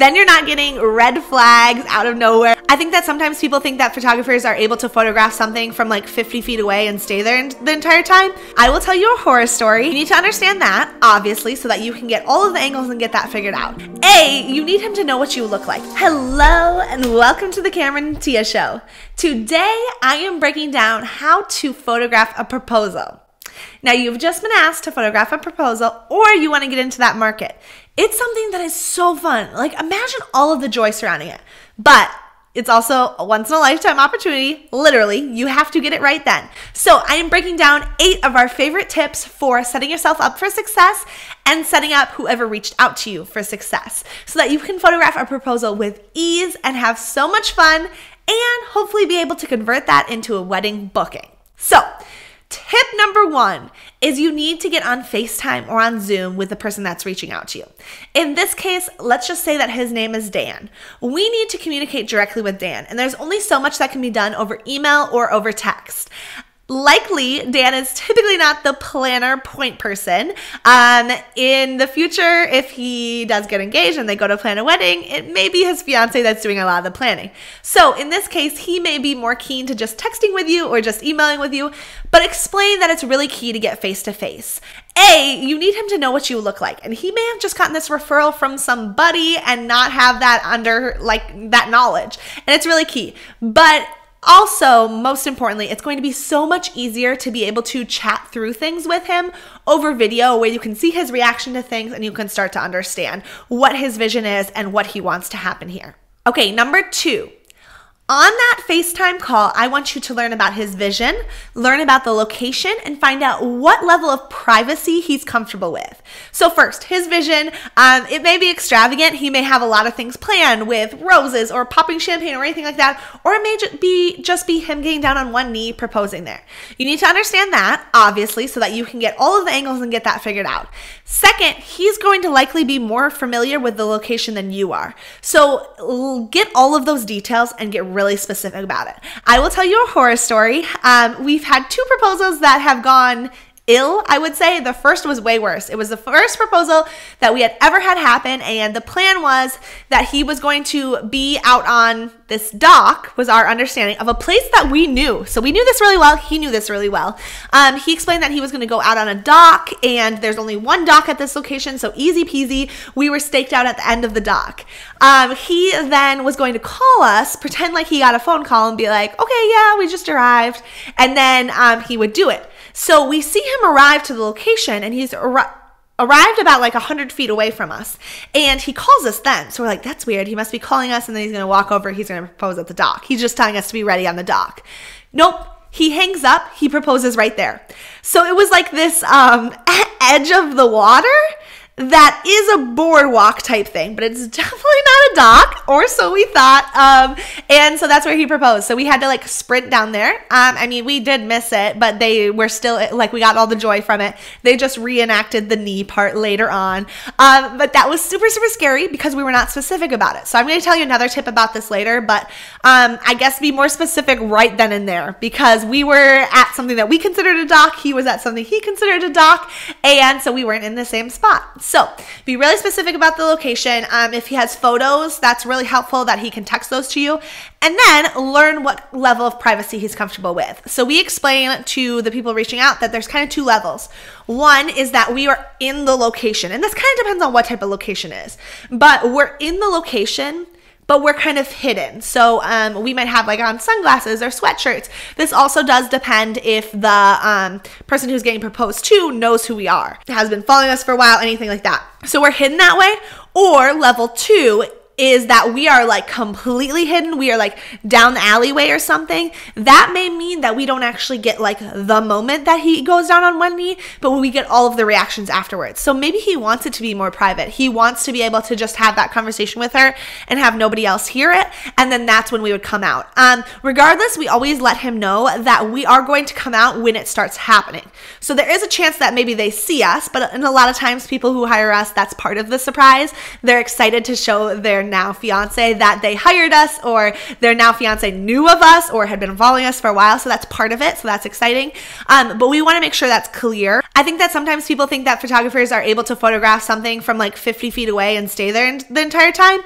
then you're not getting red flags out of nowhere. I think that sometimes people think that photographers are able to photograph something from like 50 feet away and stay there the entire time. I will tell you a horror story. You need to understand that, obviously, so that you can get all of the angles and get that figured out. A, you need him to know what you look like. Hello and welcome to the Cameron Tia Show. Today, I am breaking down how to photograph a proposal. Now, you've just been asked to photograph a proposal or you want to get into that market. It's something that is so fun. Like, imagine all of the joy surrounding it. But it's also a once in a lifetime opportunity. Literally, you have to get it right then. So, I am breaking down eight of our favorite tips for setting yourself up for success and setting up whoever reached out to you for success so that you can photograph a proposal with ease and have so much fun and hopefully be able to convert that into a wedding booking. So, Tip number one is you need to get on FaceTime or on Zoom with the person that's reaching out to you. In this case, let's just say that his name is Dan. We need to communicate directly with Dan, and there's only so much that can be done over email or over text likely Dan is typically not the planner point person. Um, in the future, if he does get engaged and they go to plan a wedding, it may be his fiance that's doing a lot of the planning. So in this case, he may be more keen to just texting with you or just emailing with you, but explain that it's really key to get face to face. A, you need him to know what you look like. And he may have just gotten this referral from somebody and not have that under like that knowledge. And it's really key. But also, most importantly, it's going to be so much easier to be able to chat through things with him over video where you can see his reaction to things and you can start to understand what his vision is and what he wants to happen here. Okay, number two, on that FaceTime call, I want you to learn about his vision, learn about the location, and find out what level of privacy he's comfortable with. So, first, his vision, um, it may be extravagant. He may have a lot of things planned with roses or popping champagne or anything like that, or it may be, just be him getting down on one knee proposing there. You need to understand that, obviously, so that you can get all of the angles and get that figured out. Second, he's going to likely be more familiar with the location than you are. So, get all of those details and get really specific about it. I will tell you a horror story. Um, we've had two proposals that have gone ill, I would say. The first was way worse. It was the first proposal that we had ever had happen, and the plan was that he was going to be out on this dock, was our understanding, of a place that we knew. So we knew this really well. He knew this really well. Um, he explained that he was going to go out on a dock, and there's only one dock at this location, so easy peasy. We were staked out at the end of the dock. Um, he then was going to call us, pretend like he got a phone call, and be like, okay, yeah, we just arrived. And then um, he would do it. So we see him arrive to the location and he's ar- arrived about like 100 feet away from us. And he calls us then. So we're like, that's weird. He must be calling us and then he's going to walk over. He's going to propose at the dock. He's just telling us to be ready on the dock. Nope. He hangs up. He proposes right there. So it was like this um, edge of the water that is a boardwalk type thing, but it's definitely not a dock, or so we thought. Um, and so that's where he proposed. So we had to like sprint down there. Um, I mean, we did miss it, but they were still like we got all the joy from it. They just reenacted the knee part later on. Um, but that was super super scary because we were not specific about it. So I'm going to tell you another tip about this later, but um, I guess be more specific right then and there because we were at something that we considered a dock. He was at something he considered a dock, and so we weren't in the same spot. So be really specific about the location. Um, if he has photos, that's really helpful that he can text those to you. And then learn what level of privacy he's comfortable with. So we explain to the people reaching out that there's kind of two levels. One is that we are in the location, and this kind of depends on what type of location is, but we're in the location but we're kind of hidden. So um, we might have like on sunglasses or sweatshirts. This also does depend if the um, person who's getting proposed to knows who we are, has been following us for a while, anything like that. So we're hidden that way. Or level two is that we are like completely hidden, we are like down the alleyway or something, that may mean that we don't actually get like the moment that he goes down on one knee, but we get all of the reactions afterwards. So maybe he wants it to be more private. He wants to be able to just have that conversation with her and have nobody else hear it. And then that's when we would come out. Um, regardless, we always let him know that we are going to come out when it starts happening. So there is a chance that maybe they see us, but in a lot of times, people who hire us, that's part of the surprise. They're excited to show their now fiance that they hired us or their now fiance knew of us or had been following us for a while. So that's part of it. So that's exciting. Um, but we want to make sure that's clear. I think that sometimes people think that photographers are able to photograph something from like 50 feet away and stay there the entire time.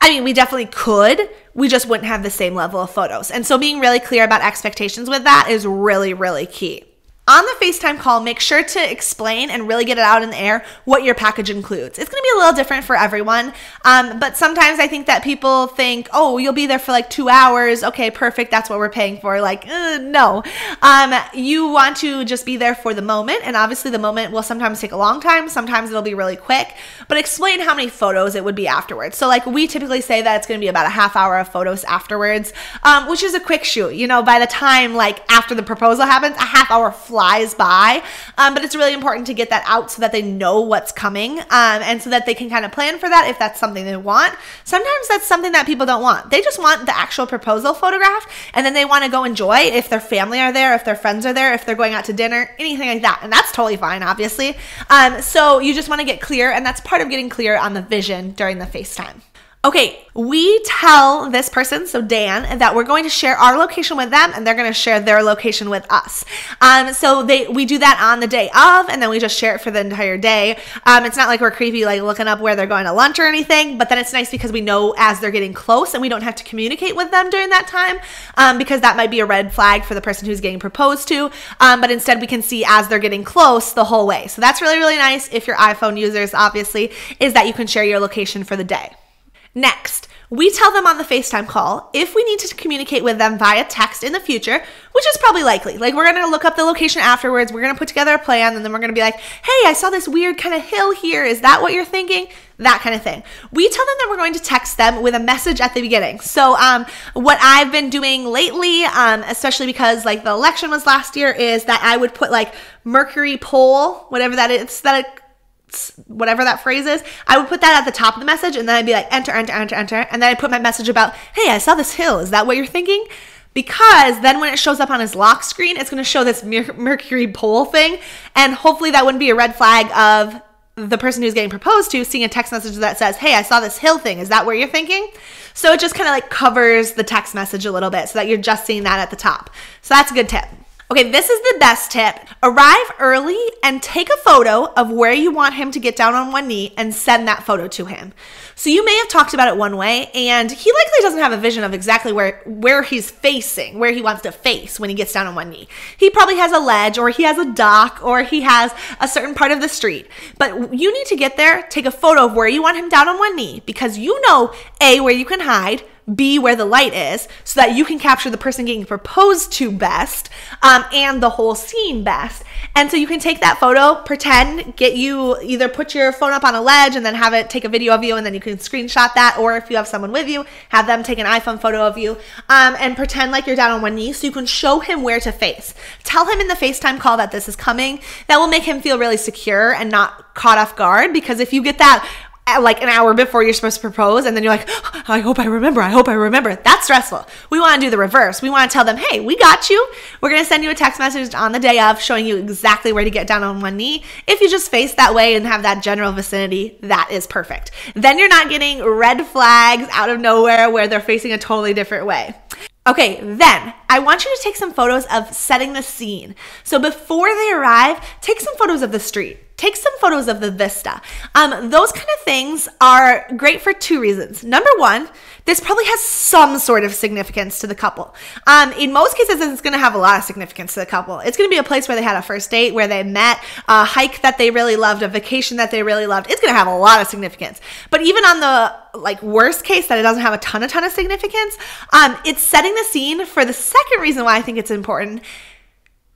I mean, we definitely could. We just wouldn't have the same level of photos. And so being really clear about expectations with that is really, really key. On the FaceTime call, make sure to explain and really get it out in the air what your package includes. It's going to be a little different for everyone, um, but sometimes I think that people think, oh, you'll be there for like two hours. Okay, perfect. That's what we're paying for. Like, uh, no. Um, you want to just be there for the moment, and obviously the moment will sometimes take a long time. Sometimes it'll be really quick, but explain how many photos it would be afterwards. So, like, we typically say that it's going to be about a half hour of photos afterwards, um, which is a quick shoot. You know, by the time like after the proposal happens, a half hour flies by. Um, but it's really important to get that out so that they know what's coming um, and so that they can kind of plan for that if that's something they want. Sometimes that's something that people don't want. They just want the actual proposal photograph and then they want to go enjoy if their family are there, if their friends are there, if they're going out to dinner, anything like that. And that's totally fine, obviously. Um, so you just want to get clear, and that's part of getting clear on the vision during the FaceTime. Okay, we tell this person, so Dan, that we're going to share our location with them and they're going to share their location with us. Um, so they we do that on the day of and then we just share it for the entire day. Um, it's not like we're creepy, like looking up where they're going to lunch or anything, but then it's nice because we know as they're getting close and we don't have to communicate with them during that time um, because that might be a red flag for the person who's getting proposed to. Um, but instead, we can see as they're getting close the whole way. So that's really, really nice if you're iPhone users, obviously, is that you can share your location for the day. Next, we tell them on the FaceTime call if we need to communicate with them via text in the future, which is probably likely. Like, we're gonna look up the location afterwards, we're gonna put together a plan, and then we're gonna be like, hey, I saw this weird kind of hill here. Is that what you're thinking? That kind of thing. We tell them that we're going to text them with a message at the beginning. So, um, what I've been doing lately, um, especially because like the election was last year, is that I would put like Mercury pole, whatever that is, that whatever that phrase is, I would put that at the top of the message and then I'd be like, enter, enter, enter, enter. And then I'd put my message about, hey, I saw this hill. Is that what you're thinking? Because then when it shows up on his lock screen, it's going to show this Mercury pole thing. And hopefully that wouldn't be a red flag of the person who's getting proposed to seeing a text message that says, Hey, I saw this hill thing. Is that what you're thinking? So it just kind of like covers the text message a little bit so that you're just seeing that at the top. So that's a good tip. Okay, this is the best tip. Arrive early and take a photo of where you want him to get down on one knee and send that photo to him. So you may have talked about it one way and he likely doesn't have a vision of exactly where where he's facing, where he wants to face when he gets down on one knee. He probably has a ledge or he has a dock or he has a certain part of the street. But you need to get there, take a photo of where you want him down on one knee because you know A where you can hide, be where the light is so that you can capture the person getting proposed to best um, and the whole scene best. And so you can take that photo, pretend, get you either put your phone up on a ledge and then have it take a video of you and then you can screenshot that. Or if you have someone with you, have them take an iPhone photo of you um, and pretend like you're down on one knee so you can show him where to face. Tell him in the FaceTime call that this is coming. That will make him feel really secure and not caught off guard because if you get that like an hour before you're supposed to propose and then you're like oh, i hope i remember i hope i remember. That's stressful. We want to do the reverse. We want to tell them hey we got you. We're going to send you a text message on the day of showing you exactly where to get down on one knee. If you just face that way and have that general vicinity that is perfect. Then you're not getting red flags out of nowhere where they're facing a totally different way. Okay, then I want you to take some photos of setting the scene. So before they arrive, take some photos of the street. Take some photos of the vista. Um, those kind of things are great for two reasons. Number one, this probably has some sort of significance to the couple. Um, in most cases, it's going to have a lot of significance to the couple. It's going to be a place where they had a first date, where they met, a hike that they really loved, a vacation that they really loved. It's going to have a lot of significance. But even on the like worst case that it doesn't have a ton, a ton of significance, um, it's setting the scene for the second reason why I think it's important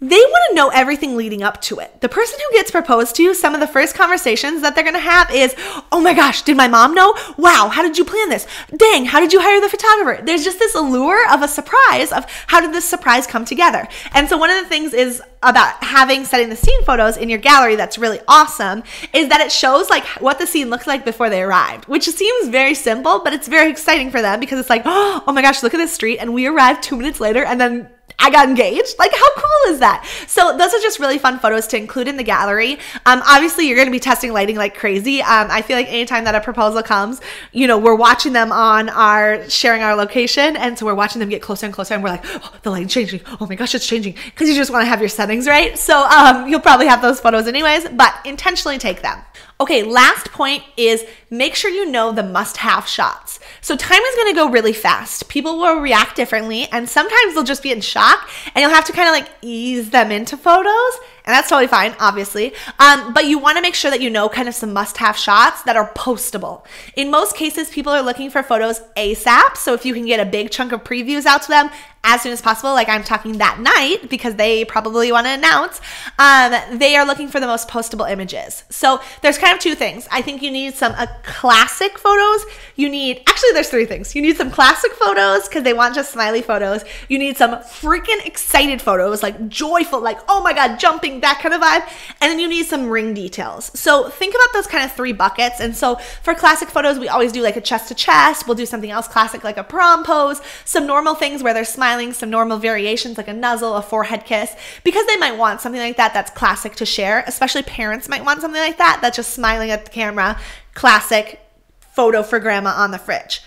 they want to know everything leading up to it. The person who gets proposed to, you, some of the first conversations that they're going to have is, Oh my gosh, did my mom know? Wow, how did you plan this? Dang, how did you hire the photographer? There's just this allure of a surprise of how did this surprise come together? And so one of the things is about having setting the scene photos in your gallery that's really awesome is that it shows like what the scene looks like before they arrived, which seems very simple, but it's very exciting for them because it's like, Oh my gosh, look at this street. And we arrived two minutes later and then I got engaged. Like, how cool is that? So those are just really fun photos to include in the gallery. Um, obviously, you're going to be testing lighting like crazy. Um, I feel like anytime that a proposal comes, you know, we're watching them on our sharing our location, and so we're watching them get closer and closer, and we're like, oh, the lighting's changing. Oh my gosh, it's changing because you just want to have your settings right. So um, you'll probably have those photos anyways, but intentionally take them. Okay, last point is make sure you know the must have shots. So, time is gonna go really fast. People will react differently, and sometimes they'll just be in shock, and you'll have to kind of like ease them into photos, and that's totally fine, obviously. Um, but you wanna make sure that you know kind of some must have shots that are postable. In most cases, people are looking for photos ASAP, so if you can get a big chunk of previews out to them, as soon as possible, like I'm talking that night because they probably want to announce, um, they are looking for the most postable images. So there's kind of two things. I think you need some uh, classic photos. You need, actually, there's three things. You need some classic photos because they want just smiley photos. You need some freaking excited photos, like joyful, like, oh my God, jumping, that kind of vibe. And then you need some ring details. So think about those kind of three buckets. And so for classic photos, we always do like a chest to chest. We'll do something else classic, like a prom pose, some normal things where they're smiling some normal variations like a nuzzle, a forehead kiss, because they might want something like that that's classic to share. Especially parents might want something like that that's just smiling at the camera, classic photo for grandma on the fridge.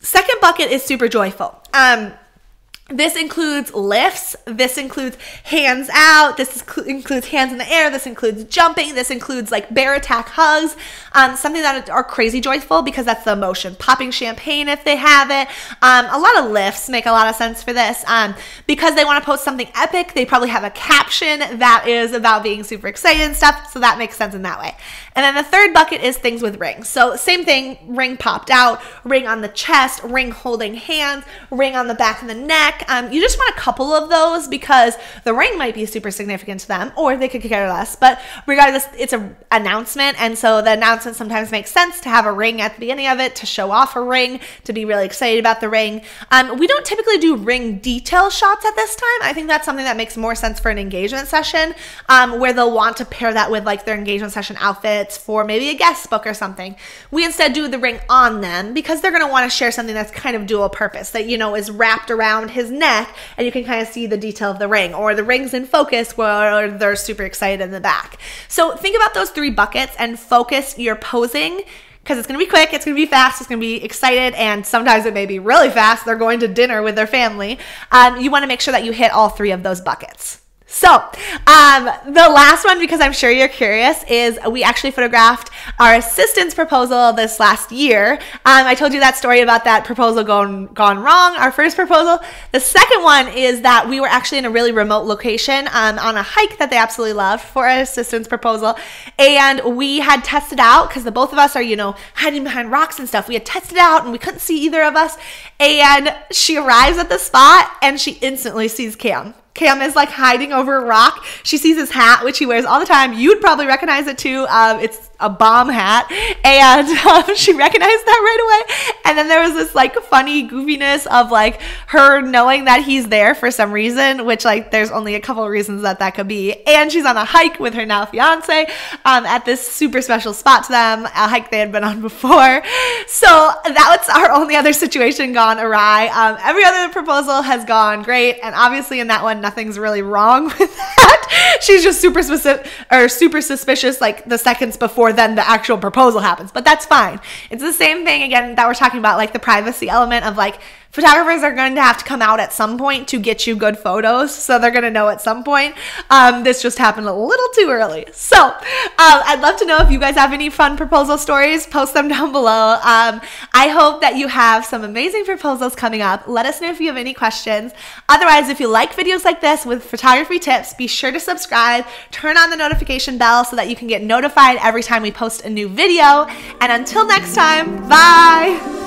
Second bucket is super joyful. Um, this includes lifts. This includes hands out. This includes hands in the air. This includes jumping. This includes like bear attack hugs. Um, something that are crazy joyful because that's the emotion. Popping champagne if they have it. Um, a lot of lifts make a lot of sense for this. Um, because they want to post something epic, they probably have a caption that is about being super excited and stuff. So that makes sense in that way. And then the third bucket is things with rings. So same thing, ring popped out, ring on the chest, ring holding hands, ring on the back of the neck. Um, you just want a couple of those because the ring might be super significant to them, or they could care less. But regardless, it's an announcement, and so the announcement sometimes makes sense to have a ring at the beginning of it to show off a ring, to be really excited about the ring. Um, we don't typically do ring detail shots at this time. I think that's something that makes more sense for an engagement session, um, where they'll want to pair that with like their engagement session outfits for maybe a guest book or something. We instead do the ring on them because they're going to want to share something that's kind of dual purpose that, you know, is wrapped around his neck and you can kind of see the detail of the ring or the ring's in focus where they're super excited in the back. So think about those three buckets and focus your posing because it's going to be quick, it's going to be fast, it's going to be excited, and sometimes it may be really fast. They're going to dinner with their family. Um, you want to make sure that you hit all three of those buckets. So, um, the last one, because I'm sure you're curious, is we actually photographed our assistant's proposal this last year. Um, I told you that story about that proposal going gone wrong, our first proposal. The second one is that we were actually in a really remote location um, on a hike that they absolutely loved for our assistant's proposal. And we had tested out, because the both of us are, you know, hiding behind rocks and stuff. We had tested out and we couldn't see either of us. And she arrives at the spot and she instantly sees Cam. Cam is like hiding over a rock. She sees his hat, which he wears all the time. You'd probably recognize it too. Um, it's a bomb hat, and um, she recognized that right away. And then there was this like funny goofiness of like her knowing that he's there for some reason, which like there's only a couple reasons that that could be. And she's on a hike with her now fiance um, at this super special spot to them, a hike they had been on before. So that was our only other situation gone awry. Um, every other proposal has gone great, and obviously in that one nothing's really wrong with that. She's just super specific or super suspicious like the seconds before then the actual proposal happens. But that's fine. It's the same thing again that we're talking about, like the privacy element of like photographers are going to have to come out at some point to get you good photos. So they're going to know at some point. Um, this just happened a little too early. So um, I'd love to know if you guys have any fun proposal stories. Post them down below. Um, I hope that you have some amazing proposals coming up. Let us know if you have any questions. Otherwise, if you like videos like this with photography tips, be sure to subscribe, turn on the notification bell so that you can get notified every time we post a new video. And until next time, bye.